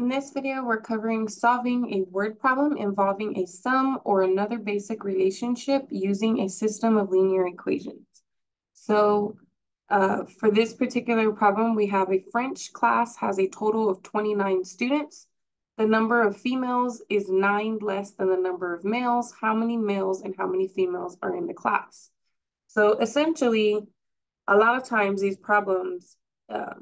In this video, we're covering solving a word problem involving a sum or another basic relationship using a system of linear equations. So uh, for this particular problem, we have a French class has a total of 29 students. The number of females is nine less than the number of males. How many males and how many females are in the class? So essentially, a lot of times these problems, uh,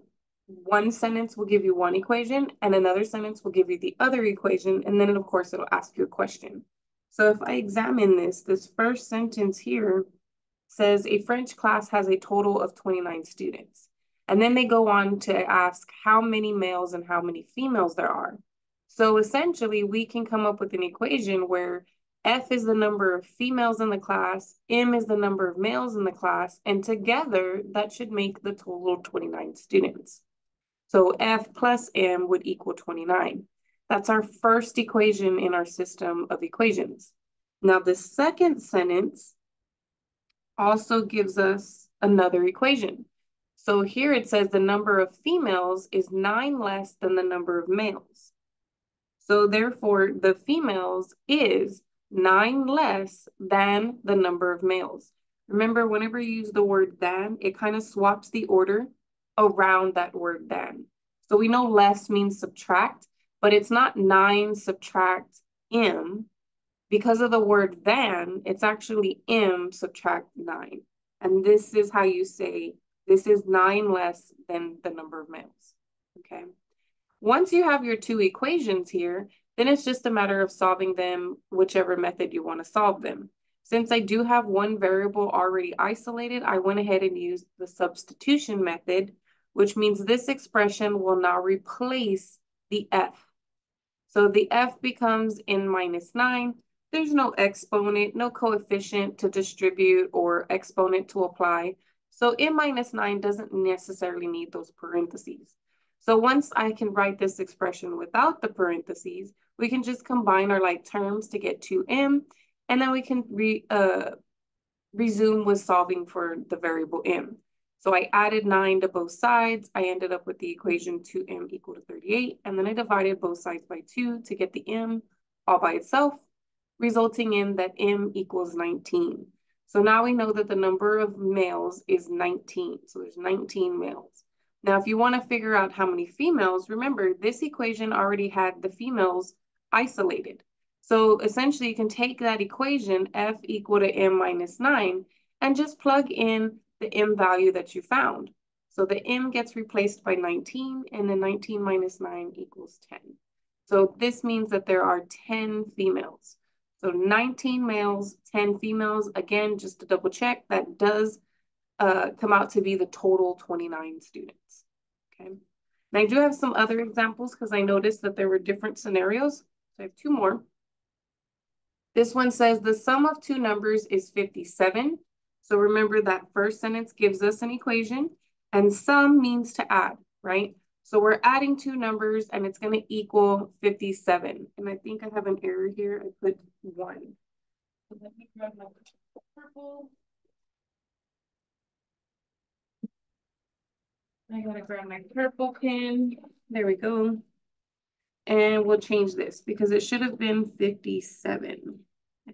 one sentence will give you one equation and another sentence will give you the other equation. And then of course it'll ask you a question. So if I examine this, this first sentence here says a French class has a total of 29 students. And then they go on to ask how many males and how many females there are. So essentially we can come up with an equation where F is the number of females in the class, M is the number of males in the class, and together that should make the total 29 students. So F plus M would equal 29. That's our first equation in our system of equations. Now the second sentence also gives us another equation. So here it says the number of females is nine less than the number of males. So therefore the females is nine less than the number of males. Remember, whenever you use the word than, it kind of swaps the order around that word than. So we know less means subtract, but it's not nine subtract m. Because of the word than, it's actually m subtract nine. And this is how you say, this is nine less than the number of males, okay? Once you have your two equations here, then it's just a matter of solving them whichever method you want to solve them. Since I do have one variable already isolated, I went ahead and used the substitution method, which means this expression will now replace the f. So the f becomes n minus 9. There's no exponent, no coefficient to distribute or exponent to apply. So n minus 9 doesn't necessarily need those parentheses. So once I can write this expression without the parentheses, we can just combine our like terms to get 2m, and then we can re, uh, resume with solving for the variable m. So I added 9 to both sides. I ended up with the equation 2m equal to 38. And then I divided both sides by 2 to get the m all by itself, resulting in that m equals 19. So now we know that the number of males is 19. So there's 19 males. Now, if you want to figure out how many females, remember this equation already had the females isolated. So essentially you can take that equation, f equal to m minus 9, and just plug in the m value that you found. So the m gets replaced by 19, and then 19 minus 9 equals 10. So this means that there are 10 females. So 19 males, 10 females. Again, just to double check, that does uh, come out to be the total 29 students. Okay. And I do have some other examples because I noticed that there were different scenarios. So I have two more. This one says the sum of two numbers is 57. So remember that first sentence gives us an equation and sum means to add, right? So we're adding two numbers and it's going to equal 57. And I think I have an error here. I put one. So let me grab my purple. I gotta grab my purple pen. There we go. And we'll change this because it should have been 57.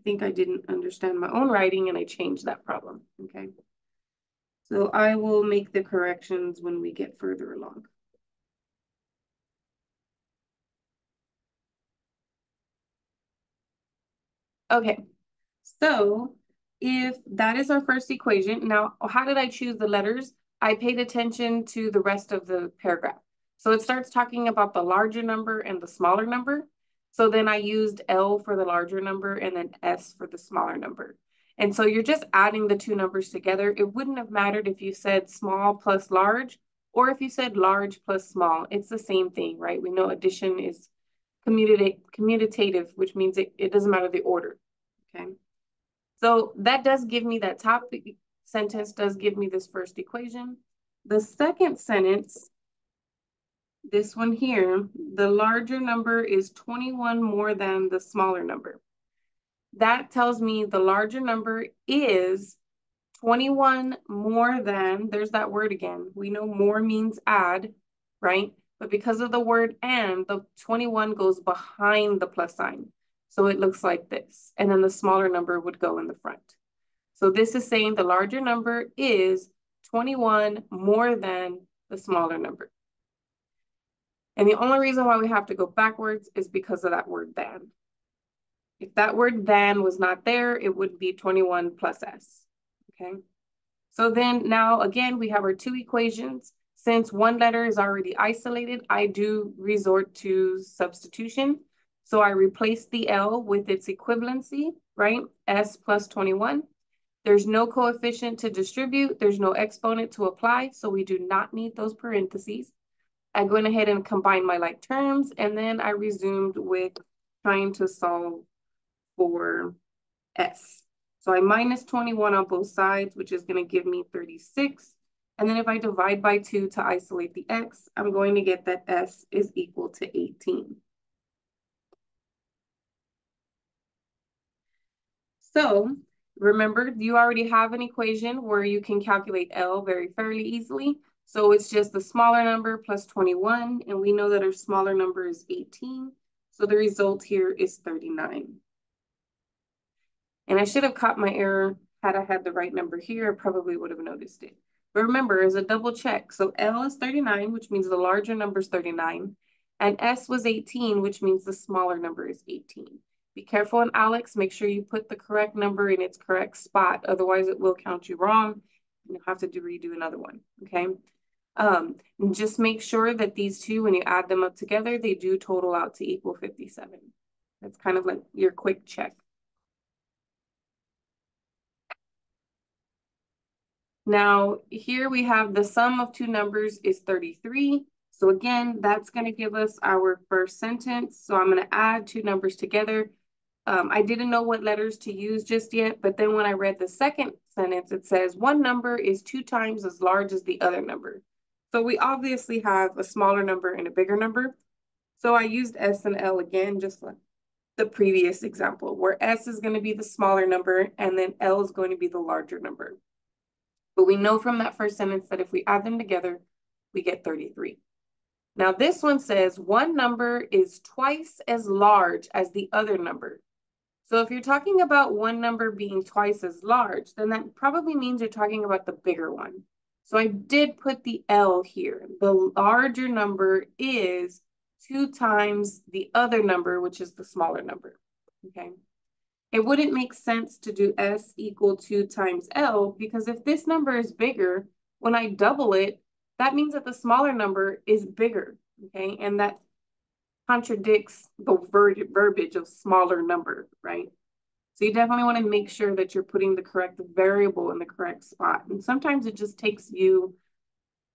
Think I didn't understand my own writing and I changed that problem, okay? So I will make the corrections when we get further along. Okay, so if that is our first equation, now how did I choose the letters? I paid attention to the rest of the paragraph. So it starts talking about the larger number and the smaller number. So then I used L for the larger number and then S for the smaller number. And so you're just adding the two numbers together. It wouldn't have mattered if you said small plus large or if you said large plus small. It's the same thing, right? We know addition is commutative, commutative which means it, it doesn't matter the order, okay? So that does give me that top sentence does give me this first equation. The second sentence this one here, the larger number is 21 more than the smaller number. That tells me the larger number is 21 more than, there's that word again. We know more means add, right? but because of the word and, the 21 goes behind the plus sign. So it looks like this. And then the smaller number would go in the front. So this is saying the larger number is 21 more than the smaller number. And the only reason why we have to go backwards is because of that word than. If that word than was not there, it would be 21 plus s, okay? So then now, again, we have our two equations. Since one letter is already isolated, I do resort to substitution. So I replace the L with its equivalency, right? S plus 21. There's no coefficient to distribute. There's no exponent to apply. So we do not need those parentheses. I went ahead and combined my like terms, and then I resumed with trying to solve for S. So I minus 21 on both sides, which is going to give me 36. And then if I divide by 2 to isolate the x, I'm going to get that S is equal to 18. So remember, you already have an equation where you can calculate L very fairly easily. So it's just the smaller number plus 21, and we know that our smaller number is 18. So the result here is 39. And I should have caught my error. Had I had the right number here, I probably would have noticed it. But remember, as a double check, so L is 39, which means the larger number is 39, and S was 18, which means the smaller number is 18. Be careful in ALEKS. make sure you put the correct number in its correct spot, otherwise it will count you wrong. You'll have to do redo another one, okay? Um, just make sure that these two, when you add them up together, they do total out to equal 57. That's kind of like your quick check. Now, here we have the sum of two numbers is 33. So again, that's going to give us our first sentence. So I'm going to add two numbers together. Um, I didn't know what letters to use just yet, but then when I read the second sentence, it says one number is two times as large as the other number. So we obviously have a smaller number and a bigger number. So I used S and L again, just like the previous example, where S is going to be the smaller number and then L is going to be the larger number. But we know from that first sentence that if we add them together, we get 33. Now this one says one number is twice as large as the other number. So if you're talking about one number being twice as large, then that probably means you're talking about the bigger one. So I did put the L here. The larger number is two times the other number, which is the smaller number, okay? It wouldn't make sense to do S equal two times L because if this number is bigger, when I double it, that means that the smaller number is bigger, okay? And that contradicts the ver verbiage of smaller number, right? So you definitely want to make sure that you're putting the correct variable in the correct spot. And sometimes it just takes you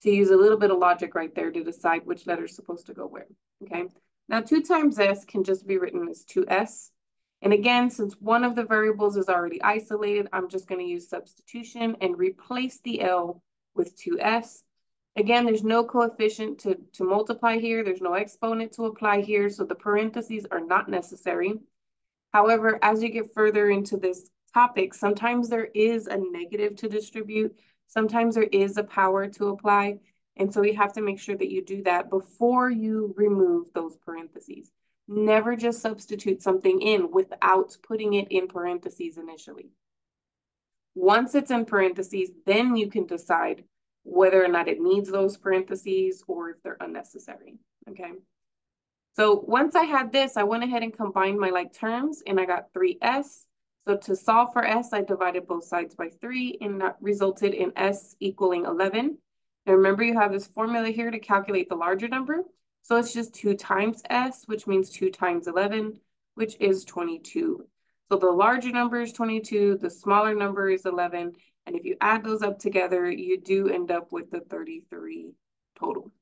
to use a little bit of logic right there to decide which letter is supposed to go where, okay? Now, 2 times s can just be written as 2s. And again, since one of the variables is already isolated, I'm just going to use substitution and replace the L with 2s. Again, there's no coefficient to, to multiply here. There's no exponent to apply here, so the parentheses are not necessary. However, as you get further into this topic, sometimes there is a negative to distribute. Sometimes there is a power to apply. And so you have to make sure that you do that before you remove those parentheses. Never just substitute something in without putting it in parentheses initially. Once it's in parentheses, then you can decide whether or not it needs those parentheses or if they're unnecessary, okay? So once I had this, I went ahead and combined my like terms and I got 3s. So to solve for s, I divided both sides by 3 and that resulted in s equaling 11. And remember you have this formula here to calculate the larger number. So it's just 2 times s, which means 2 times 11, which is 22. So the larger number is 22, the smaller number is 11. And if you add those up together, you do end up with the 33 total.